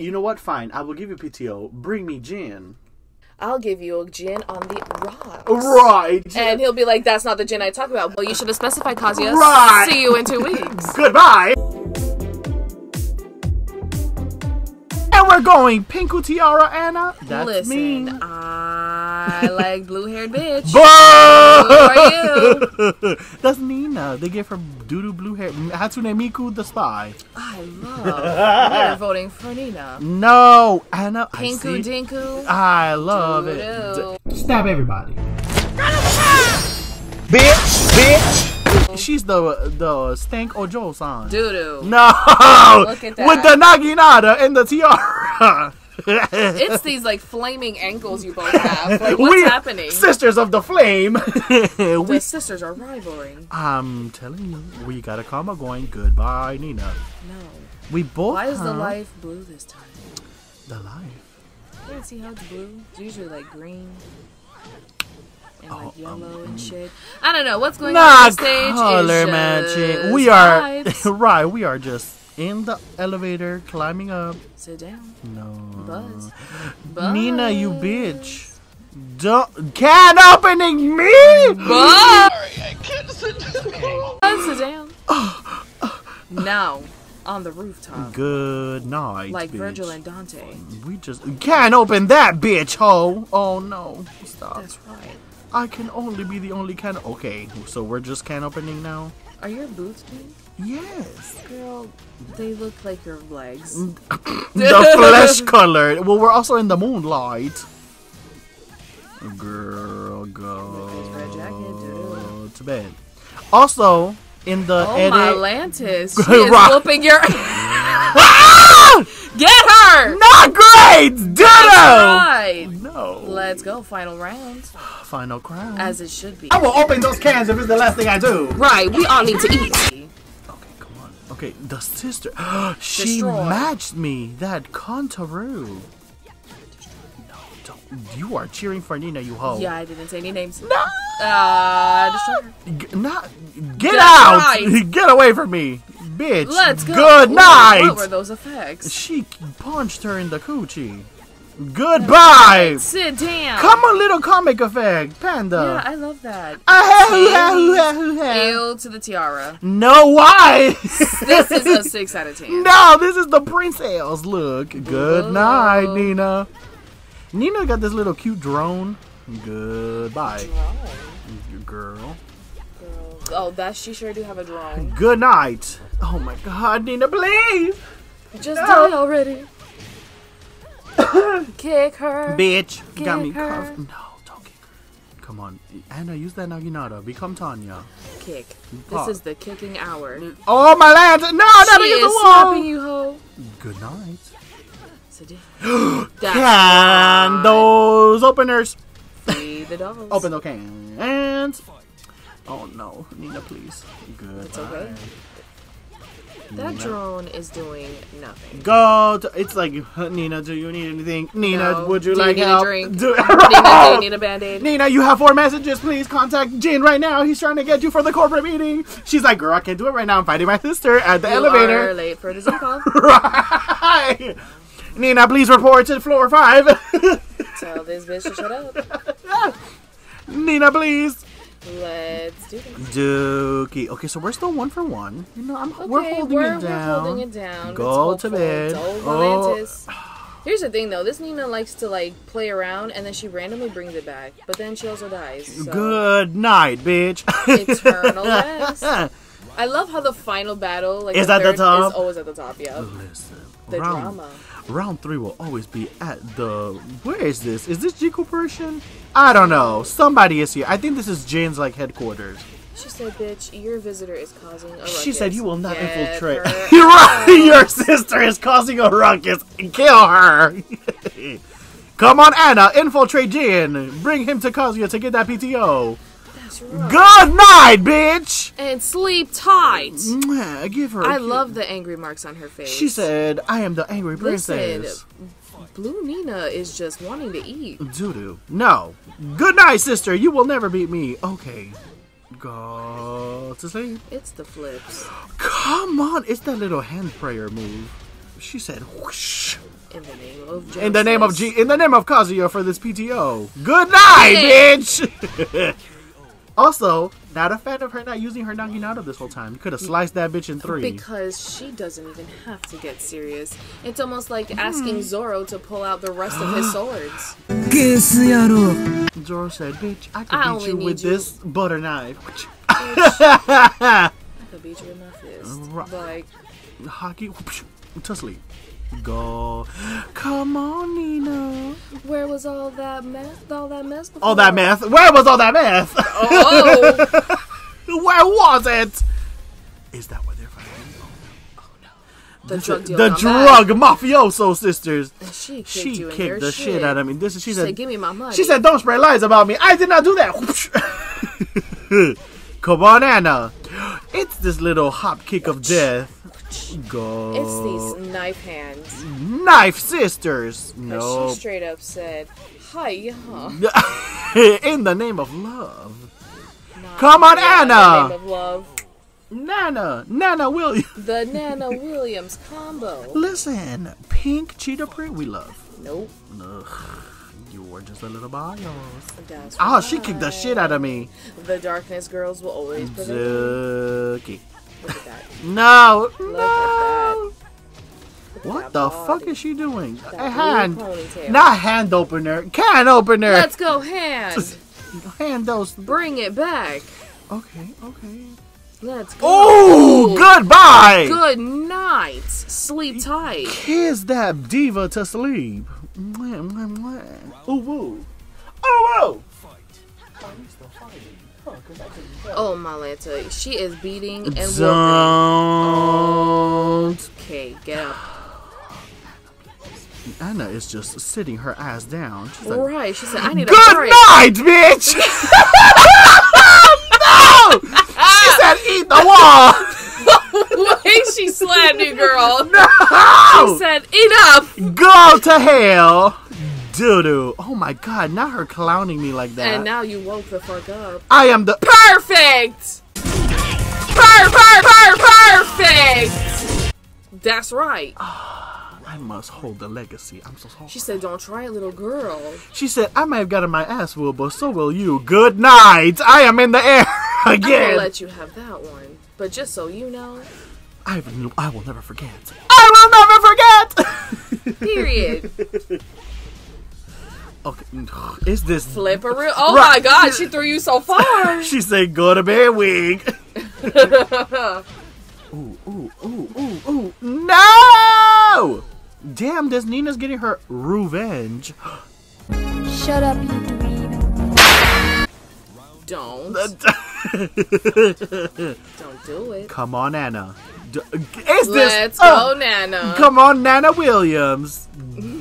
You know what? Fine. I will give you PTO. Bring me gin. I'll give you a gin on the rocks. Right. And he'll be like, that's not the gin I talk about. Well, you should have specified, Kazuya. Right. See you in two weeks. Goodbye. And we're going Pinku Tiara Anna. That's Listen, me. I like blue haired bitch. Who are you? That's Nina. They give her doo-doo blue hair. Hatsune Miku the spy. I love. We're voting for Nina. No, Anna. I Pinku see. Dinku. I love it. Doo-doo. Stab everybody. Bitch, bitch. She's the the Stank Ojo san. Doo doo. No, Look at with the naginata and the tiara. It's these like flaming ankles you both have. Like, what's we happening? sisters of the flame. The we, sisters are rivaling. I'm telling you, we got a karma going. Goodbye, Nina. No. We both. Why is the life blue this time? The life. You can see how it's blue. It's usually like green and like Oh, yellow um, and shit. I don't know what's going on on stage. color matching. We are right. We are just in the elevator climbing up. Sit down, No. buzz. buzz. Nina, you bitch. Don't can opening me. Buzz. Sorry, I can't sit down. Buzz, sit down. now, on the rooftop, Good night, like bitch. Vergil and Dante. We just can't open that bitch ho. Oh no! Stop. That's right. I can only be the only can. Okay, so we're just can opening now. Are your boots pink? Yes. Girl, they look like your legs. the flesh colored. Well, we're also in the moonlight. Girl, go to bed. Also, in the Oh edit. my Lantis, she is whooping your. Get her! Not great! Ditto! Let's go, final round. Final crown. As it should be. I will open those cans if it's the last thing I do. Right, we all need to eat. Okay, come on. Okay, the sister. she Destroy. matched me. That Contaru. No, don't. You are cheering for Nina, you hoe. Yeah, I didn't say any names. No! Uh, destroy not. Get That's out! right. Get away from me, bitch. Let's go. Good Ooh, night. What were those effects? She punched her in the coochie. Goodbye. Sit down. Come on, little comic effect, panda. Yeah, I love that. Ah, Ew to the tiara. No, why? This is a 6 out of 10. no, this is the princess. Look. Good Whoa. night, Nina. Nina got this little cute drone. Goodbye, Your girl. Oh, that she sure do have a drone. Good night. Oh my God, Nina, please, I Just die already. Kick her. bitch. Get got me her. cuffed. No, don't kick her. Come on, Anna, use that Naginata. Become Tanya. Kick. This is the kicking hour. Oh my land! No, not She against the is wall. slapping you, hoe. Good night. Sit Can those openers Free the dolls. open the cans? And oh no, Nina, please. Good. It's okay. That drone is doing nothing. Go. To, it's like Nina. Do you need anything? Nina, No. would you Do you like need a drink? Do- Nina, do you need a band-aid? Nina, you have four messages. Please contact Jin right now. He's trying to get you for the corporate meeting. She's like, girl, I can't do it right now. I'm fighting my sister at the You are elevator. late for the Zoom call. Right. Nina, please report to floor five. Tell this bitch to shut up. Nina, please. Let's do this. Dookie. Okay, so we're still one for one. You know, I'm, we're holding we're, it we're down. holding it down. Go It's to bed. Oh. Here's the thing, though. This Nina likes to like play around, and then she randomly brings it back. But then she also dies. So. Good night, bitch. Eternal rest. I love how the final battle, like Is the at the top? is always at the top. Yeah, Listen, the round, drama. round three will always be at the. Where is this? Is this G Corporation? I don't know. Somebody is here. I think this is Jin's like headquarters. She said, "Bitch, your visitor is causing a ruckus." She said you will not Get infiltrate. You're right. Your sister is causing a ruckus. Kill her. Come on, Anna. Infiltrate Jin. Bring him to Kazuya to get that PTO. Good night, bitch. And sleep tight. Mwah, Give her. a I love the angry marks on her face. She said, "I am the angry Listen, princess." Blue Nina is just wanting to eat. Doodoo. No. Good night, sister. You will never beat me. Okay. Go to sleep. It's the flips. Come on. It's that little hand prayer move. She said, whoosh. In the name of. In the name of G, in the name of Kazuya for this PTO. Good night, bitch. Also, not a fan of her not using her Naginata this whole time. You could have sliced that bitch in three. Because she doesn't even have to get serious. It's almost like hmm. asking mm. Zoro to pull out the rest of his swords. Zoro said, bitch, I could beat you with you. this butter knife. Bitch, I could beat you with my fist. Like... Hockey, to sleep. Go, come on, Nina. where was all that meth? All that mess before? All that meth. Where was all that meth? Oh! Where was it? Is that what they're fighting? Oh, the drug deal. the gone drug mafioso sisters. She kicked She kicked the shit. out of me. This is she She said. said, "Give me my money." She said, "Don't spread lies about me. I did not do that." Come on, Anna. It's this little hop kick of death. Go. "It's these knife hands." knife sisters. No. she straight up said, "Hi, huh?" In the name of love. Come on, Yeah, in the Anna. name of love. Nana. Nana Williams. The Nana Williams combo. Listen, pink cheetah print we love. Nope. Ugh, you were just a little bios. That's Oh, she kicked the shit out of me. The darkness girls will always. Zuki. Look at that. No. Look no. at What the body. fuck is she doing? That A hand. ponytail. Not hand opener. Can opener. Let's go hand. hand those. Bring it back. Okay, okay. Let's go. Oh, goodbye. Good night. Sleep tight. Kiss that diva to sleep. Mwah, mwah, mwah. Ooh, woo. Oh, Oh, my Lanta. She is beating and. Don't. Okay, get up. Anna is just sitting her ass down. She's like, Right. She said, I need a Good break. night, bitch! no! She said, eat the wall! Wait, she slammed you, girl. No! She said, enough. Go to hell! Doo doo. Oh my god, not her clowning me like that. And now you woke the fuck up. I am the. Perfect. Per, per, per, perfect. That's right. Ah, I must hold the legacy. I'm so sorry. She said, don't try it, little girl. She said, I might have gotten my ass whooped, but so will you. Good night! I am in the air again. I'm gonna let you have that one. But just so you know, I, will- I will never forget. I will never forget! period. Okay, is this. Flipperoo. Oh Right. my god, she threw you so far. She said, "Go to bed, wig." ooh, ooh, ooh, ooh, ooh! No! Damn, this Nina's getting her revenge. Shut up, you dweeb. Don't. Don't do it. Come on, Anna. D- is this? Let's oh, go, Nana. Come on, Nana Williams.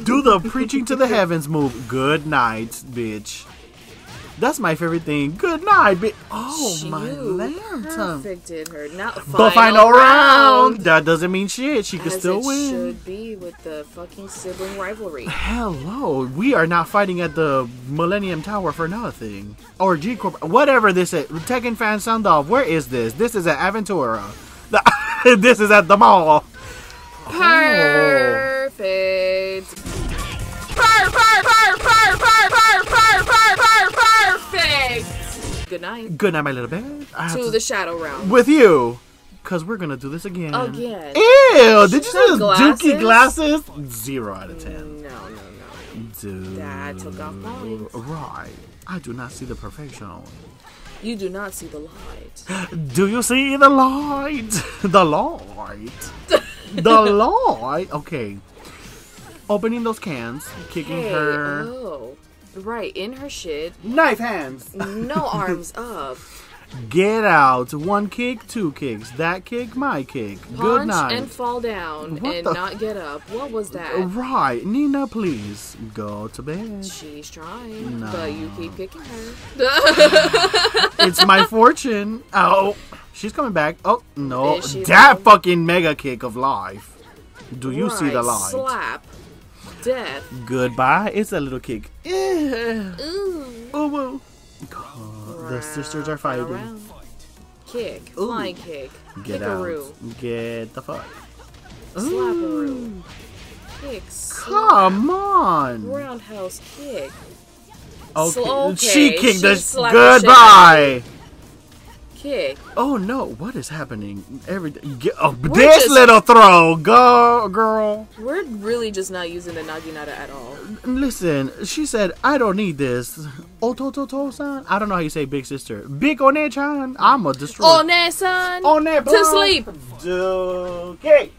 Do the preaching to the heavens move. Good night, bitch. That's my favorite thing. Good night, bitch. Oh my You lantern. Perfected her. Now, The final, final round. round. That doesn't mean shit. She could still it win. should be with the fucking sibling rivalry. Hello, we are not fighting at the Millennium Tower for nothing. Or G Corp, whatever this is. Tekken fan sound off. Where is this? This is at Aventura. This is at the mall. Oh. Perfect. Good night. Good night, my little have To to- the shadow realm. with you, cause we're gonna do this again. Again. Ew! Did you see those dookie glasses? Zero out of ten. No, no, no. Dude. That took off points. Right. I do not see the perfection. You do not see the light. Do you see the light? The light. the light. Okay. Opening those cans, kicking Hey, her oh. Right, in her shit. knife hands. No arms up. Get out. One kick, two kicks. That kick, my kick. Good night. and fall down What and not get up. What was that? right, Nina, please go to bed. She's trying, No. but you keep kicking her. it's my fortune. Oh, she's coming back. Oh no, that fucking mega kick of life. Do you see the Right, light? Slap. Death. Goodbye. It's a little kick. Ooh. Oh, whoa. God, the sisters are fighting. round. Kick. Ooh. Flying kick. Get Kickaroo. out. Get the fuck. Slapperoo. kick. Come on. Roundhouse kick. Okay. Sl- okay, She kicked she the shit goodbye. Kick. Oh no, what is happening? Everything. Get, oh, We're this just- little throw. Go, girl. We're really just not using the Naginata at all. Listen, she said, I don't need this. Oh, Otototo-san? I don't know how you say big sister. Big one-chan. I'm a destroyer. Oh, Nessan! On that To sleep! Okay.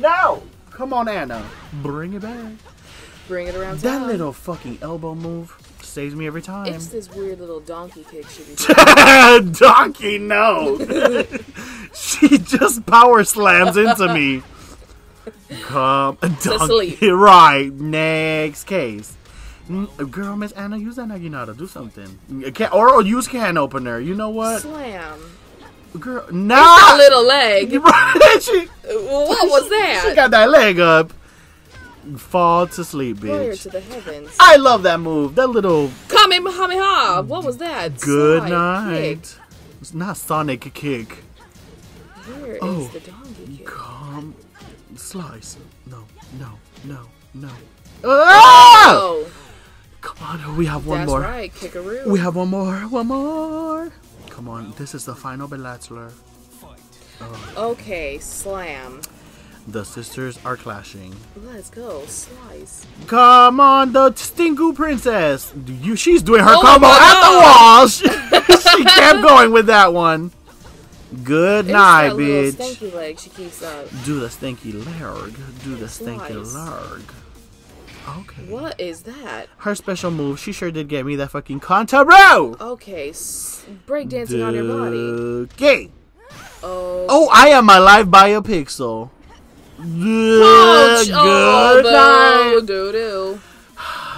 No. Come on, Anna. Bring it back. Bring it around That town. little fucking elbow move saves me every time. It's this weird little donkey kick she be Donkey, no. she just power slams into me. Come, donkey. Right. Next case. Mm, Girl, Miss Anna, use that Naginata. Do something. Can, or use can opener. You know what? Slam. Girl, nah. little leg. Right. she, What was that? she got that leg up. Fall to sleep, Prayer bitch. to the heavens. I love that move. That little Kamehameha! What was that? good Slide night. It's not Sonic kick. kick. Where is Oh. the donkey kick? Come, slice. No, no, no, no. Ah! Oh, Come on, we have one that's more. right. Kickaroo. We have one more. One more. Come on, this is the final Bachelor. Okay, slam. The sisters are clashing. Let's go. Slice. Come on, the Stingu Princess. You, she's doing her Oh combo at the God. wall. She, she kept going with that one. Good It's night, that bitch. stanky leg she keeps up. Do the stinky leg. Do the stinky Slice. leg. Okay. What is that? Her special move, she sure did get me that fucking Contaro! Okay, s- breakdancing on your body. Okay. Oh, Oh, I am my live biopixel. Ouch! Good Oh, night. doo doo.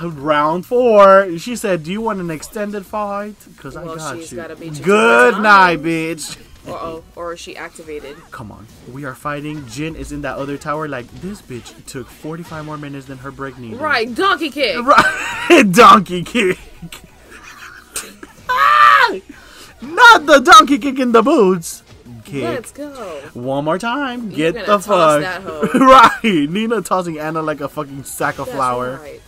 Round four. She said, "Do you want an extended fight? Because I Well, got she's you." gotta beat you Good night, bitch. Or oh, or is she activated? Come on, we are fighting. Jin is in that other tower. Like this bitch took 45 more minutes than her break needed. Right, donkey kick. Right. Donkey kick. Ah! Not the donkey kick in the boots. Kick. Let's go. One more time. Get gonna the toss fuck. that hoe. right. Nina tossing Anna like a fucking sack of That's flour. right.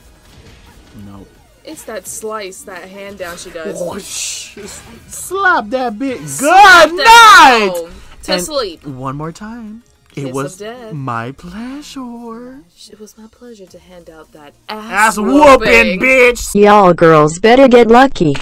No. It's that slice, that hand down she does. Oh, Whoosh. Slap that bitch. Good Slap that night. hoe To And sleep. One more time. Kiss It was my pleasure. It was my pleasure to hand out that ass, Ass whooping, bitch. Y'all girls better get lucky.